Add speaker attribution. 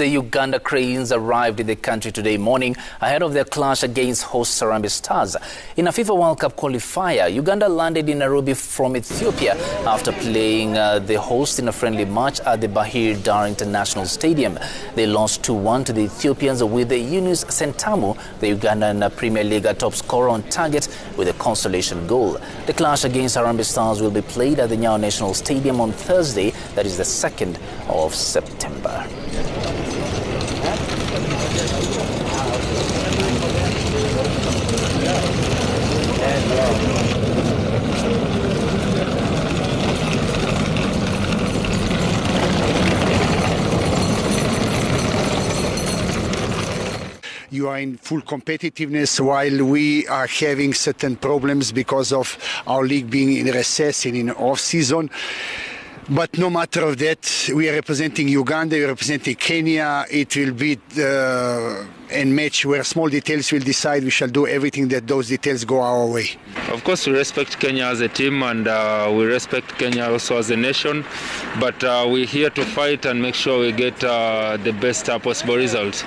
Speaker 1: The Uganda Cranes arrived in the country today morning ahead of their clash against host Harambee Stars. In a FIFA World Cup qualifier, Uganda landed in Nairobi from Ethiopia after playing uh, the host in a friendly match at the Bahir Dar International Stadium. They lost 2-1 to the Ethiopians with the Yunus Sentamu, the Ugandan Premier League top scorer on target with a consolation goal. The clash against Harambee Stars will be played at the Nyayo National Stadium on Thursday, that is the 2nd of September.
Speaker 2: You are in full competitiveness while we are having certain problems because of our league being in recess and in off season. But no matter of that, we are representing Uganda, we are representing Kenya. It will be uh, a match where small details will decide. We shall do everything that those details go our way.
Speaker 3: Of course, we respect Kenya as a team and uh, we respect Kenya also as a nation. But uh, we're here to fight and make sure we get uh, the best possible result.